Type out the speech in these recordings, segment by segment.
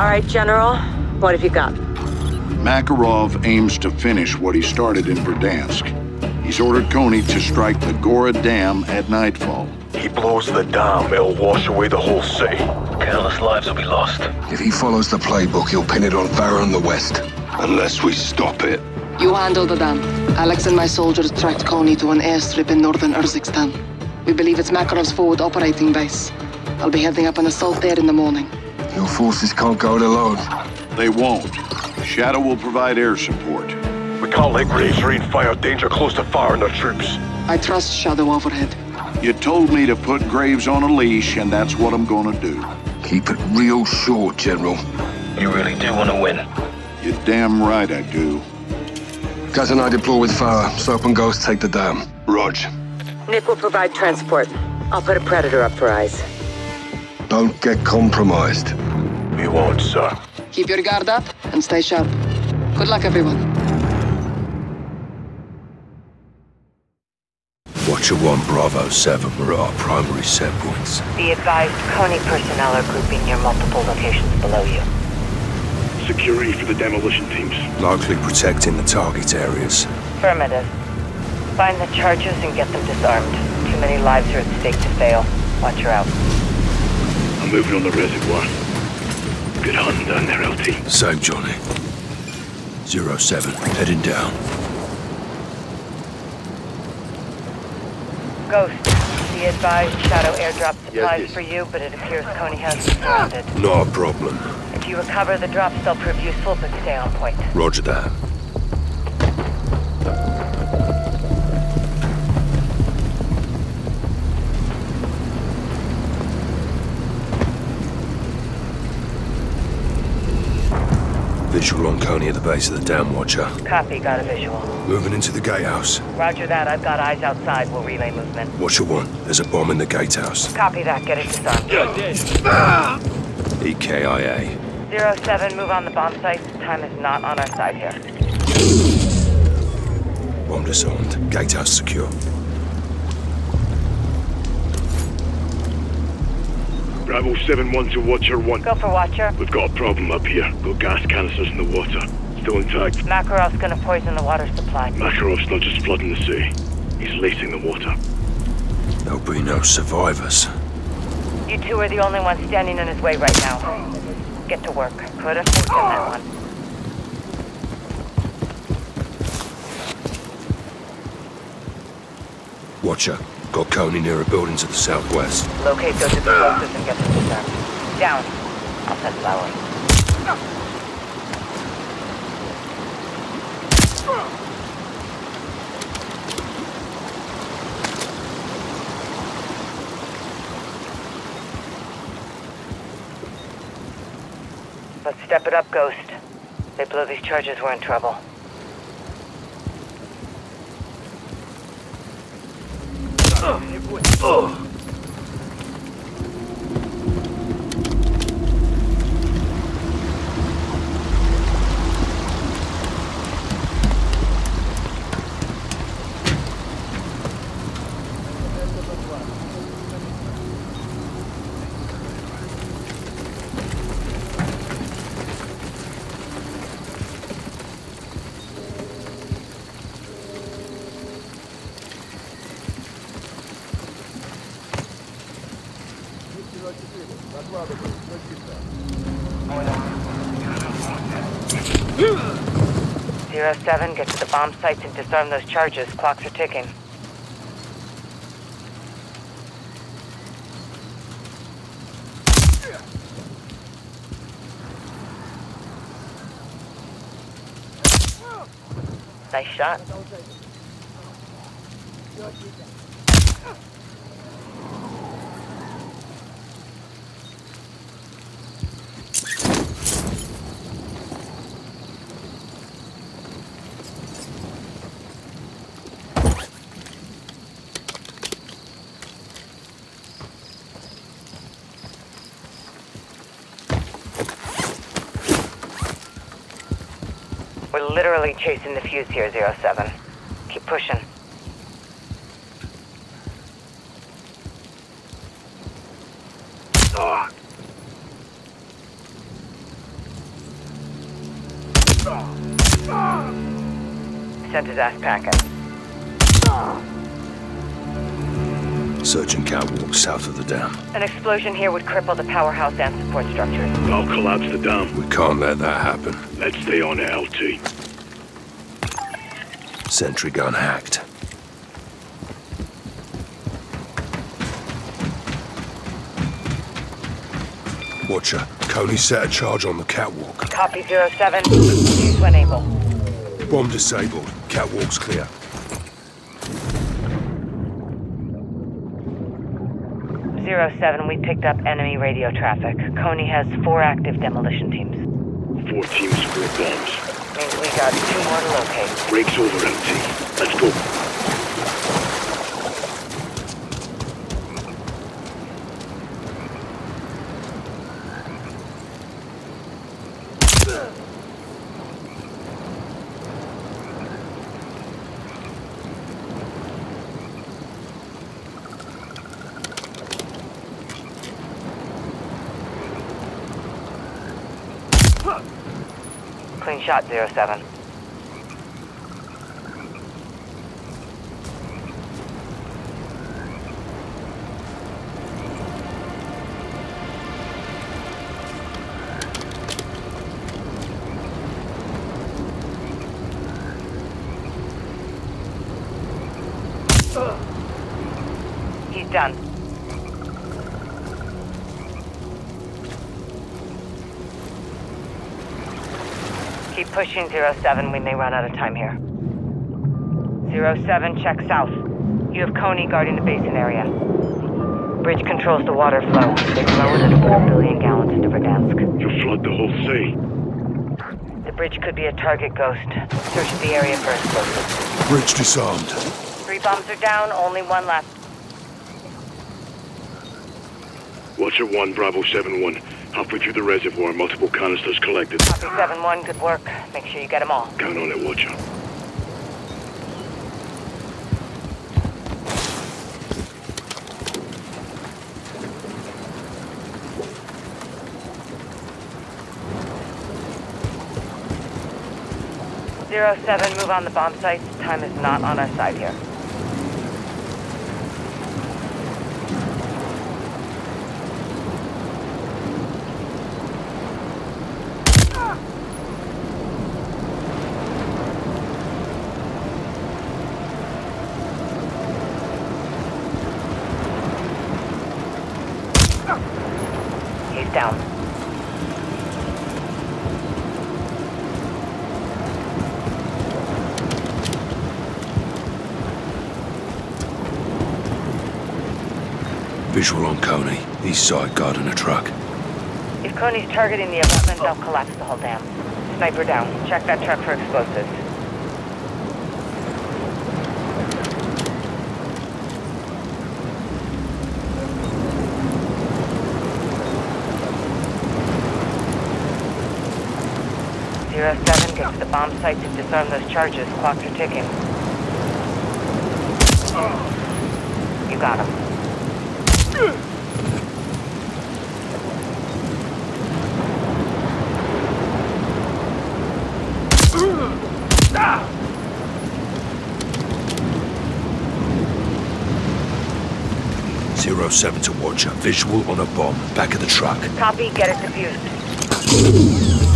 All right, General. What have you got? Makarov aims to finish what he started in Verdansk. He's ordered Konni to strike the Gora Dam at nightfall. He blows the dam, it'll wash away the whole city. Countless lives will be lost. If he follows the playbook, he'll pin it on Farah in the west. Unless we stop it. You handle the dam. Alex and my soldiers tracked Konni to an airstrip in northern Urzikstan. We believe it's Makarov's forward operating base. I'll be heading up an assault there in the morning. Your forces can't go it alone. They won't. Shadow will provide air support. We can't let Graves rain fire danger close to Farah and their troops. I trust Shadow overhead. You told me to put Graves on a leash, and that's what I'm gonna do. Keep it real short, General. You really do want to win. You're damn right I do. Gaz and I deploy with fire. Soap and Ghost take the dam. Rog. Nick will provide transport. I'll put a Predator up for eyes. Don't get compromised. We won't, sir. Keep your guard up and stay sharp. Good luck, everyone. Watcher 1 Bravo 7 are our primary set points. Be advised, Konni personnel are grouping near multiple locations below you. Security for the demolition teams. Likely protecting the target areas. Affirmative. Find the charges and get them disarmed. Too many lives are at stake to fail. Watch her out. I'm moving on the reservoir. Good hunting down there, LT. Same, Johnny. Zero 07, heading down. Ghost, be advised, Shadow airdrop supplies for you, but it appears Konni has you surrounded. Not a problem. If you recover the drops, they'll prove useful, but stay on point. Roger that. Visual on Konni at the base of the dam, Watcher. Copy, got a visual. Moving into the gatehouse. Roger that, I've got eyes outside. We'll relay movement. Watcher 1, there's a bomb in the gatehouse. Copy that, get it disarmed. E EKIA. Zero 07, move on the bomb site. Time is not on our side here. Bomb disarmed. Gatehouse secure. Bravo 7-1 to Watcher 1. Go for Watcher. We've got a problem up here. Got gas canisters in the water. Still intact. Makarov's gonna poison the water supply. Makarov's not just flooding the sea. He's lacing the water. There'll be no survivors. You two are the only ones standing in his way right now. Get to work. Put a fence in that one. Watcher, got Konni near a building to the southwest. Locate those explosives and get them disarmed. Down. I'll send flowers. Let's step it up, Ghost. They blow these charges, we're in trouble. Не будет. Zero 07, get to the bomb sites and disarm those charges. Clocks are ticking. Nice shot. literally chasing the fuse here, Zero Seven. Keep pushing. Sent his ass packing. Searching catwalk south of the dam. An explosion here would cripple the powerhouse and support structures. I'll collapse the dam. We can't let that happen. Let's stay on LT. Sentry gun hacked. Watcher, Konni set a charge on the catwalk. Copy 07. Use when able. Bomb disabled. Catwalk's clear. Zero seven, we picked up enemy radio traffic. Konni has four active demolition teams. Four teams, four bombs. Means we got two more to locate. Breaks over LT. Let's go. Clean shot, zero seven. He's done. Pushing, zero 07. We may run out of time here. Zero 07, check south. You have Konni guarding the basin area. Bridge controls the water flow. They've lowered it 4 billion gallons into Verdansk. You flood the whole sea. The bridge could be a target ghost. Search the area for explosives. Bridge disarmed. Three bombs are down, only one left. Watcher 1, Bravo 7-1. Halfway through the reservoir, multiple canisters collected. Copy 7-1, good work. Make sure you get them all. Count on it, Watcher. Zero 07, move on the bomb sites. Time is not on our side here. Down. Visual on Konni. East side guard guarding a truck. If Konni's targeting the abutment, they'll collapse the whole dam. Sniper down. Check that truck for explosives. Zero seven, get to the bomb site to disarm those charges. Clocks are ticking. You got him. Zero seven to Watcher. Visual on a bomb. Back of the truck. Copy, get it defused.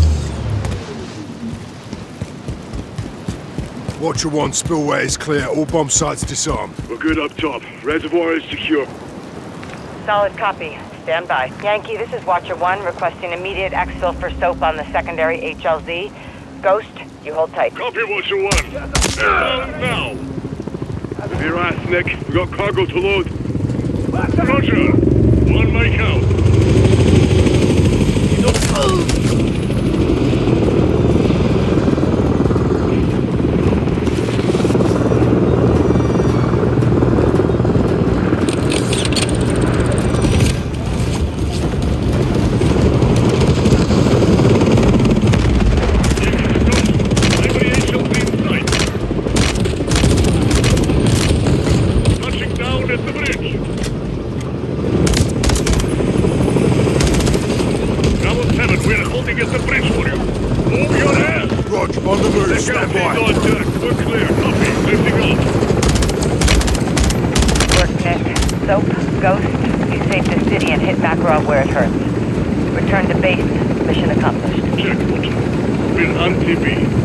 Watcher one. Spillway is clear. All bomb sites disarmed. We're good up top. Reservoir is secure. Solid copy. Stand by. Yankee, this is Watcher 1 requesting immediate exfil for soap on the secondary HLZ. Ghost, you hold tight. Copy, Watcher 1. Down now. With your ass, Nick. We got cargo to load. Roger. One make out. Anybody HLZ in sight? Touching down at the bridge. Bravo 7, we're holding at the bridge for you. Move your ass! Charge! On on deck. We're clear. Copy. Lifting off. Soap, Ghost, you saved the city and hit Makarov where it hurts. Return to base. Mission accomplished. Check. Roger. Been anti-B.